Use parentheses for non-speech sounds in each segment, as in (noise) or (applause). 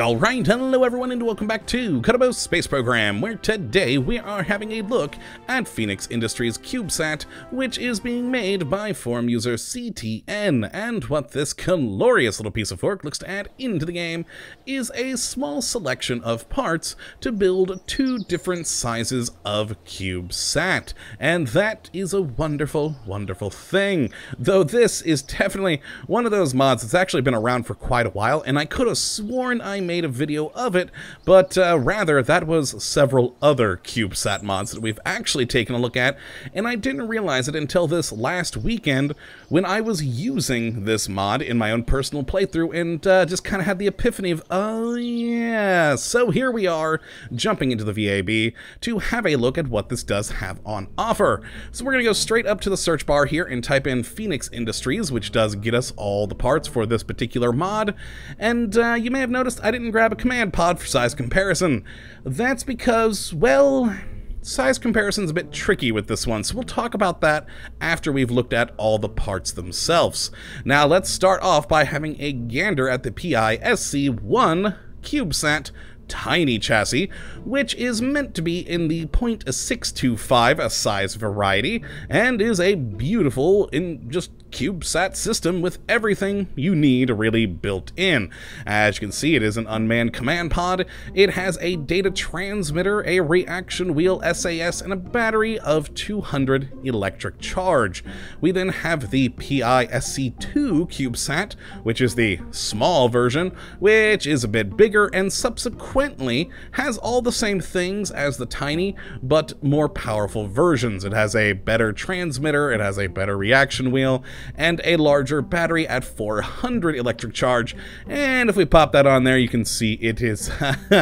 Alright, hello everyone and welcome back to Kottabos Space Program, where today we are having a look at Phoenix Industries CubeSat, which is being made by forum user CTN, and what this glorious little piece of work looks to add into the game is a small selection of parts to build two different sizes of CubeSat, and that is a wonderful, wonderful thing. Though this is definitely one of those mods that's actually been around for quite a while, and I could have sworn I made a video of it, but uh, rather that was several other CubeSat mods that we've actually taken a look at, and I didn't realize it until this last weekend when I was using this mod in my own personal playthrough and uh, just kind of had the epiphany of, oh yeah, so here we are jumping into the VAB to have a look at what this does have on offer. So we're going to go straight up to the search bar here and type in Phoenix Industries, which does get us all the parts for this particular mod, and uh, you may have noticed I didn't didn't grab a command pod for size comparison. That's because, well, size comparison's a bit tricky with this one, so we'll talk about that after we've looked at all the parts themselves. Now let's start off by having a gander at the PISC-1 CubeSat tiny chassis, which is meant to be in the .625 size variety, and is a beautiful, in just CubeSat system with everything you need really built in. As you can see, it is an unmanned command pod, it has a data transmitter, a reaction wheel SAS, and a battery of 200 electric charge. We then have the PISC2 CubeSat, which is the small version, which is a bit bigger and subsequently has all the same things as the tiny, but more powerful versions. It has a better transmitter, it has a better reaction wheel, and a larger battery at 400 electric charge. And if we pop that on there, you can see it is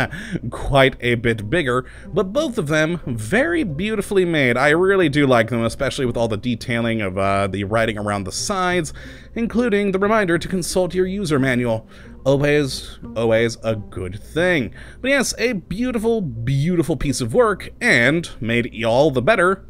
(laughs) quite a bit bigger, but both of them very beautifully made. I really do like them, especially with all the detailing of uh, the writing around the sides, including the reminder to consult your user manual always, always a good thing. But yes, a beautiful, beautiful piece of work, and made all the better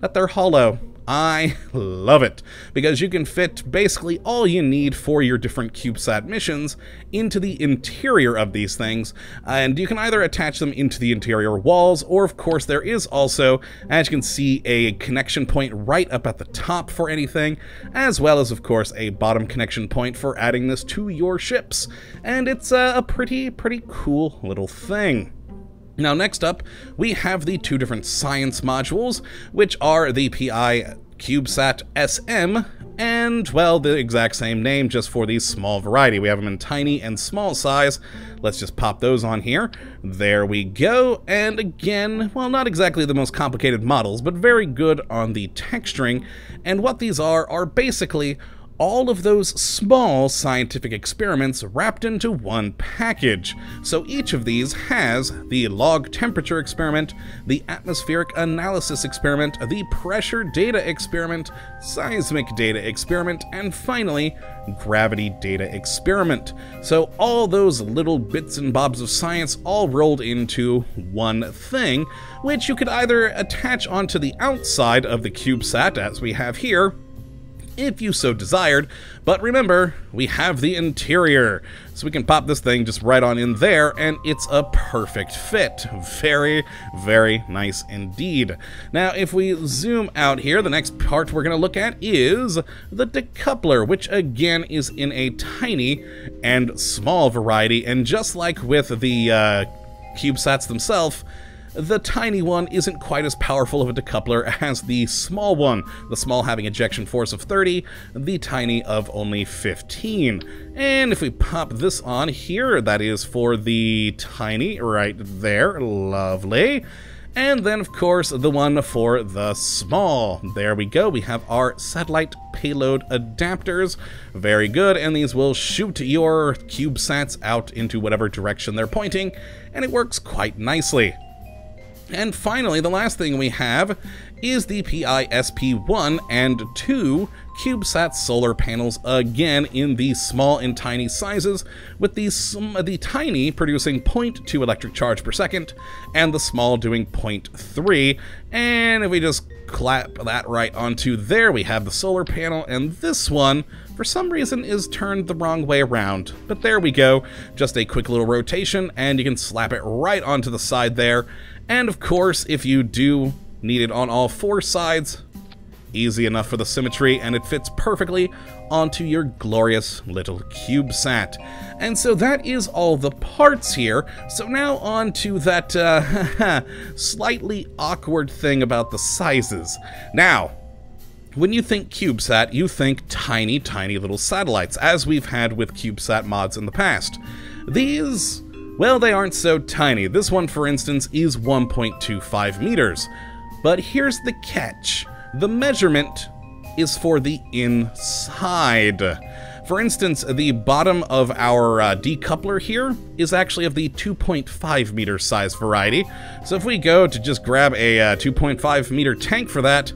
that they're hollow. I love it, because you can fit basically all you need for your different CubeSat missions into the interior of these things, and you can either attach them into the interior walls, or of course there is also, as you can see, a connection point right up at the top for anything, as well as of course a bottom connection point for adding this to your ships, and it's a pretty, pretty cool little thing. Now next up, we have the two different science modules, which are the PI CubeSat SM, and, well, the exact same name, just for the small variety. We have them in tiny and small size. Let's just pop those on here. There we go, and again, well, not exactly the most complicated models, but very good on the texturing, and what these are are basically all of those small scientific experiments wrapped into one package. So each of these has the log temperature experiment, the atmospheric analysis experiment, the pressure data experiment, seismic data experiment, and finally, gravity data experiment. So all those little bits and bobs of science all rolled into one thing, which you could either attach onto the outside of the CubeSat, as we have here, if you so desired. But remember, we have the interior, so we can pop this thing just right on in there, and it's a perfect fit. Very, very nice indeed. Now, if we zoom out here, the next part we're going to look at is the decoupler, which again is in a tiny and small variety, and just like with the uh, CubeSats themselves, the tiny one isn't quite as powerful of a decoupler as the small one, the small having ejection force of 30, the tiny of only 15. And if we pop this on here, that is for the tiny right there, lovely. And then, of course, the one for the small. There we go. We have our satellite payload adapters. Very good. And these will shoot your CubeSats out into whatever direction they're pointing. And it works quite nicely. And finally, the last thing we have is the PISP-1 and 2 CubeSat solar panels, again in the small and tiny sizes, with the, the tiny producing 0.2 electric charge per second, and the small doing 0.3. And if we just clap that right onto there. We have the solar panel, and this one, for some reason, is turned the wrong way around. But there we go. Just a quick little rotation, and you can slap it right onto the side there. And of course, if you do need it on all four sides, easy enough for the symmetry, and it fits perfectly onto your glorious little CubeSat. And so that is all the parts here. So now on to that uh, (laughs) slightly awkward thing about the sizes. Now, when you think CubeSat, you think tiny, tiny little satellites, as we've had with CubeSat mods in the past. These, well, they aren't so tiny. This one, for instance, is 1.25 meters. But here's the catch. The measurement is for the inside. For instance, the bottom of our uh, decoupler here is actually of the 2.5 meter size variety. So if we go to just grab a uh, 2.5 meter tank for that,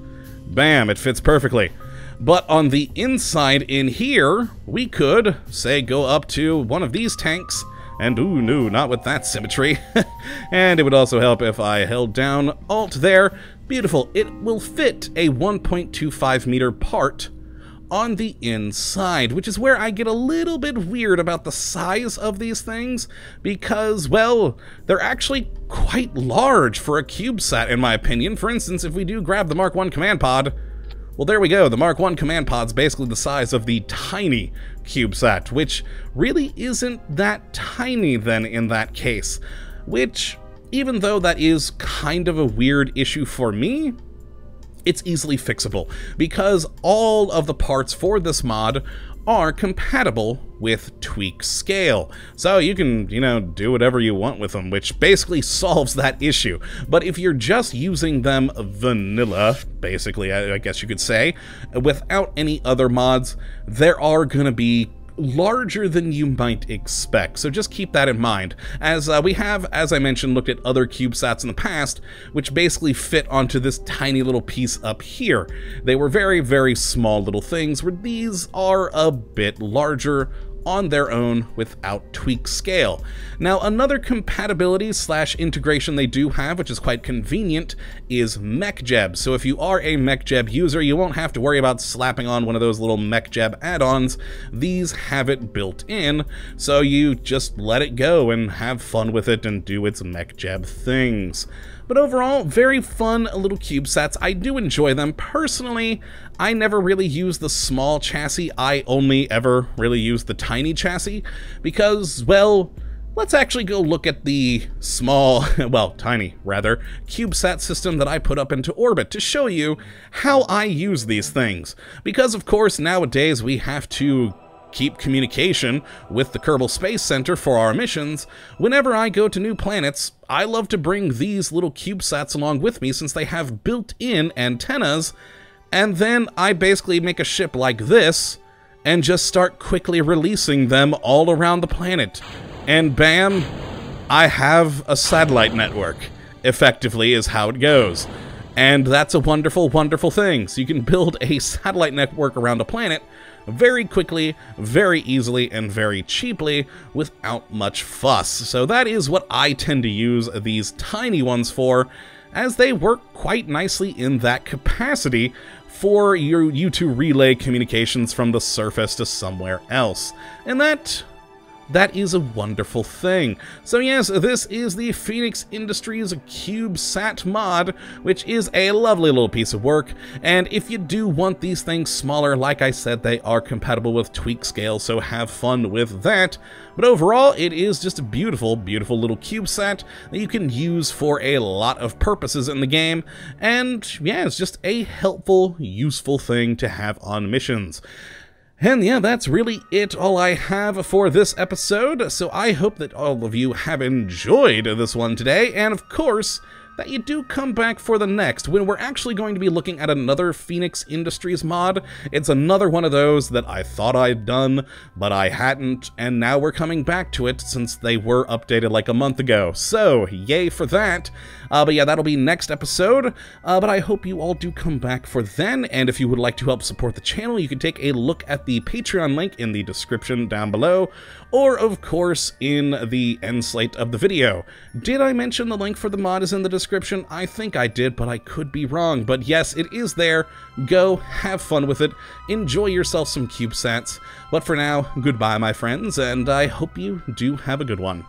bam, it fits perfectly. But on the inside in here, we could, say, go up to one of these tanks, and ooh, no, not with that symmetry. (laughs) and it would also help if I held down Alt there Beautiful. It will fit a 1.25 meter part on the inside, which is where I get a little bit weird about the size of these things, because, well, they're actually quite large for a CubeSat, in my opinion. For instance, if we do grab the Mark 1 command pod, well, there we go. The Mark 1 command pod's basically the size of the tiny CubeSat, which really isn't that tiny then in that case, which even though that is kind of a weird issue for me, it's easily fixable because all of the parts for this mod are compatible with TweakScale. So you can, you know, do whatever you want with them, which basically (laughs) solves that issue. But if you're just using them vanilla, basically, I, guess you could say, without any other mods, there are going to be larger than you might expect, so just keep that in mind, as uh, we have, as I mentioned, looked at other CubeSats in the past, which basically fit onto this tiny little piece up here. They were very, very small little things, where these are a bit larger, on their own without TweakScale. Now, another compatibility slash integration they do have, which is quite convenient, is MechJeb. So if you are a MechJeb user, you won't have to worry about slapping on one of those little MechJeb add-ons. These have it built in, so you just let it go and have fun with it and do its MechJeb things. But overall, very fun little CubeSats. I do enjoy them. Personally, I never really use the small chassis. I only ever really use the tiny chassis because, well, let's actually go look at the small, (laughs) well, tiny, rather, CubeSat system that I put up into orbit to show you how I use these things. Because, of course, nowadays we have to keep communication with the Kerbal Space Center for our missions, whenever I go to new planets, I love to bring these little CubeSats along with me since they have built-in antennas, and then I basically make a ship like this and just start quickly releasing them all around the planet. And bam, I have a satellite network, effectively is how it goes. And that's a wonderful, wonderful thing. So you can build a satellite network around a planet very quickly, very easily, and very cheaply without much fuss. So that is what I tend to use these tiny ones for, as they work quite nicely in that capacity for your, you to relay communications from the surface to somewhere else. And that that is a wonderful thing. So yes, this is the Phoenix Industries CubeSat mod, which is a lovely little piece of work, and if you do want these things smaller, like I said, they are compatible with TweakScale, so have fun with that. But overall, it is just a beautiful, beautiful little CubeSat that you can use for a lot of purposes in the game, and yeah, it's just a helpful, useful thing to have on missions. And yeah, that's really it all I have for this episode, so I hope that all of you have enjoyed this one today, and of course, that you do come back for the next, when we're actually going to be looking at another Phoenix Industries mod. It's another one of those that I thought I'd done, but I hadn't, and now we're coming back to it since they were updated like a month ago. So, yay for that. Uh, but yeah, that'll be next episode. Uh, but I hope you all do come back for then. And if you would like to help support the channel, you can take a look at the Patreon link in the description down below, or of course in the end slate of the video. Did I mention the link for the mod is in the description? I think I did, but I could be wrong. But yes, it is there. Go, have fun with it, enjoy yourself some CubeSats. But for now, goodbye my friends, and I hope you do have a good one.